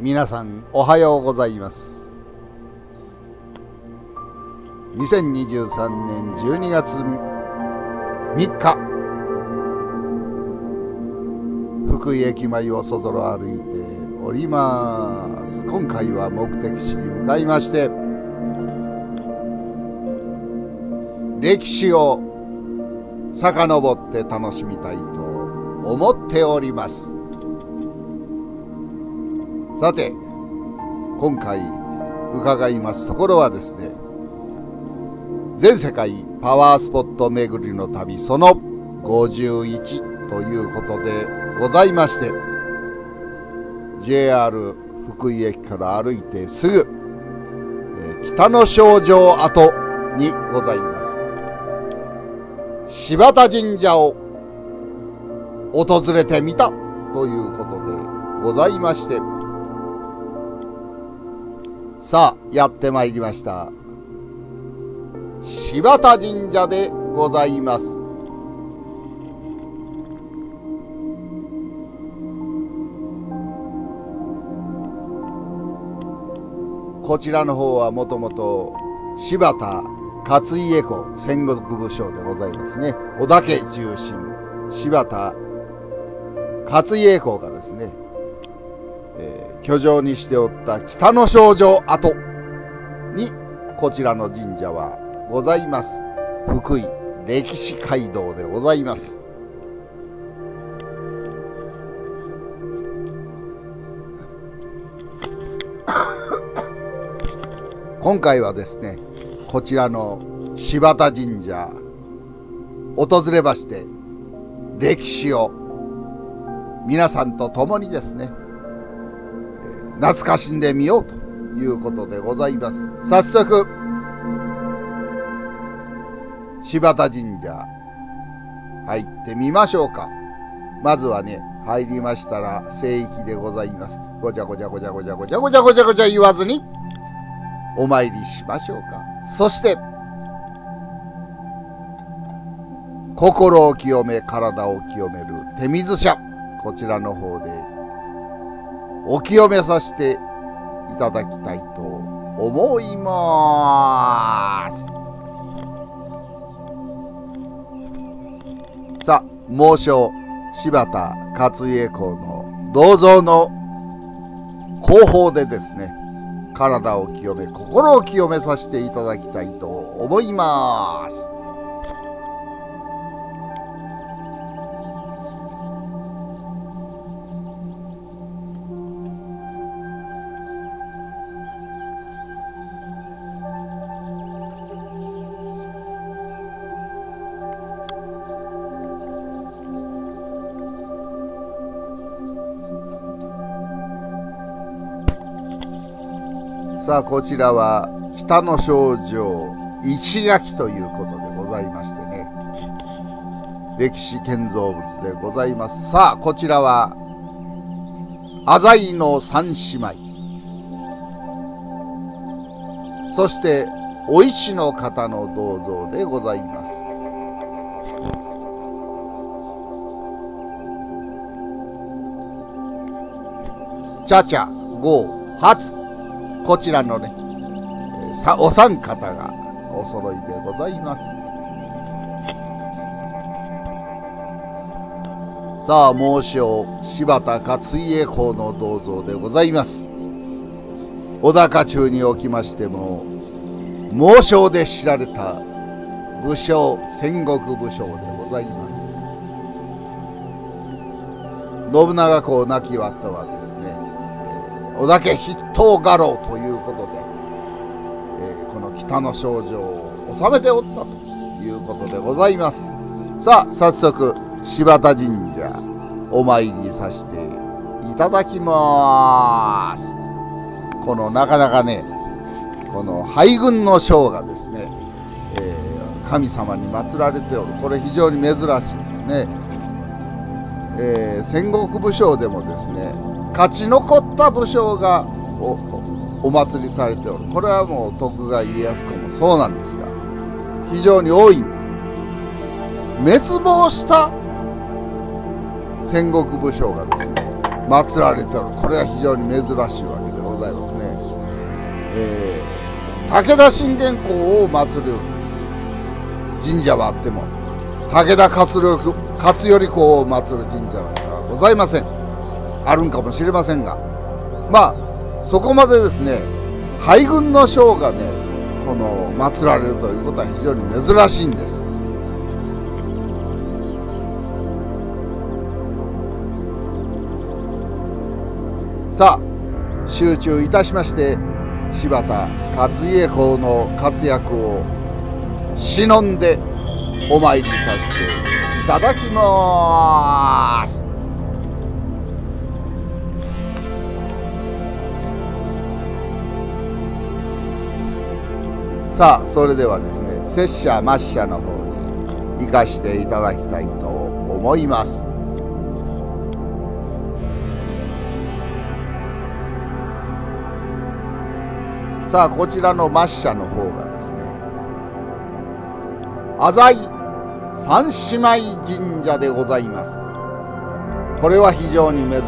皆さんおはようございます。2023年12月3日。福井駅前をそぞろ歩いております。今回は目的地に向かいまして歴史を遡って楽しみたいと思っております。さて今回伺いますところはですね全世界パワースポット巡りの旅その51ということでございまして JR 福井駅から歩いてすぐ、え、北の症状跡にございます。柴田神社を訪れてみたということでございましてさあやってまいりました。柴田神社でございます。こちらの方はもともと柴田勝家公戦国武将でございますね。織田家中心柴田勝家公がですねえー、居城にしておった北の少女跡にこちらの神社はございます。福井歴史街道でございます。今回はですねこちらの柴田神社訪れまして歴史を皆さんと共にですね懐かしんでみようということでございます。早速柴田神社入ってみましょうか。まずはね入りましたら聖域でございます。ごちゃごちゃごちゃごちゃごちゃごちゃごちゃごちゃ言わずにお参りしましょうか。そして心を清め体を清める手水社こちらの方でお清めさせていただきたいと思います。さあ猛将柴田勝家公の銅像の後方でですね体を清め心を清めさせていただきたいと思います。さあこちらは北の症状石垣ということでございましてね。歴史建造物でございます。さあこちらは浅井の三姉妹。そしてお石の方の銅像でございます。チャチャゴー初こちらのね、さお三方がお揃いでございます。さあ猛将柴田勝家公の銅像でございます。小高中におきましても猛将で知られた武将戦国武将でございます。信長公亡き後はです織田家筆頭家老ということで、えー、この北の症状を収めておったということでございます。さあ早速柴田神社お参りさせていただきます。このなかなかねこの敗軍の将がですね、えー、神様に祀られておる。これ非常に珍しいですね、えー、戦国武将でもですね勝ち残った武将がお祭りされておる。これはもう徳川家康公もそうなんですが非常に多い。滅亡した戦国武将がですね祀られておる。これは非常に珍しいわけでございますね、えー、武田信玄公を祀る。神社はあっても武田勝頼公を祀る神社なんかはございません。あるんかもしれませんが。まあそこまでですね敗軍の将がねこの祀られるということは非常に珍しいんです。さあ集中いたしまして柴田勝家公の活躍を忍んでお参りさせていただきます。さあそれではですね拙者末社の方に行かしていただきたいと思います。さあこちらの末社の方がですね浅井三姉妹神社でございます。これは非常に珍し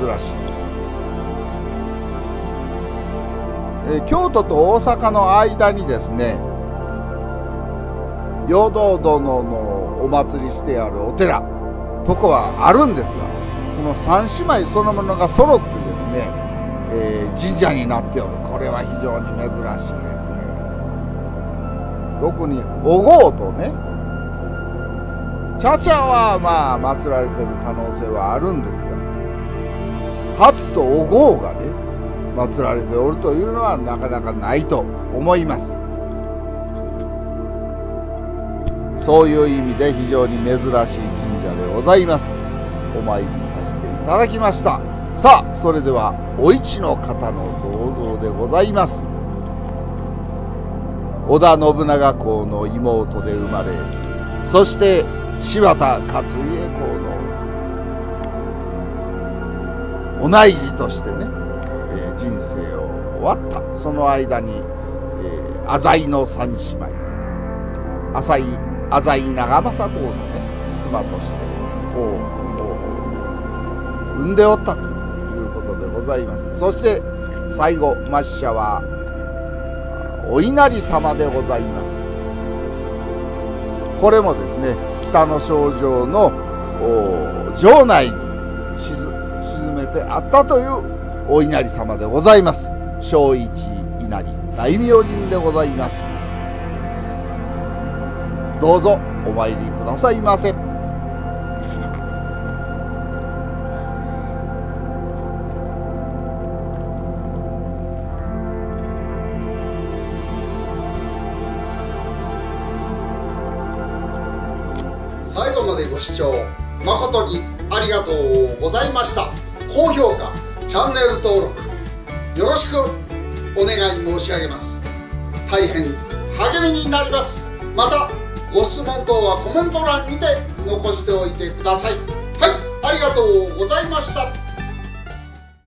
い。京都と大阪の間にですね陽道殿のお祭りしてあるお寺。とこはあるんですがこの三姉妹そのものが揃ってですねえー、神社になっておる。これは非常に珍しいですね。特にお郷とねチャチャはまあ祀られてる可能性はあるんですが初とお郷がね祀られておるというのはなかなかないと思います。そういう意味で非常に珍しい神社でございます。お参りさせていただきました。さあそれではお市の方の銅像でございます。織田信長公の妹で生まれそして柴田勝家公の同い字としてね、えー、人生を終わった。その間に、えー、浅井の三姉妹浅井浅井長政公のね妻としてこう産んでおったということでございます。そして最後末社はお稲荷様でございます。これもですね北の症状の城内に沈めてあったというお稲荷様でございます。正一稲荷大明神でございます。どうぞお参りくださいませ。最後までご視聴誠にありがとうございました。高評価チャンネル登録よろしくお願い申し上げます。大変励みになります。またご質問等はコメント欄にて残しておいてください。はいありがとうございました。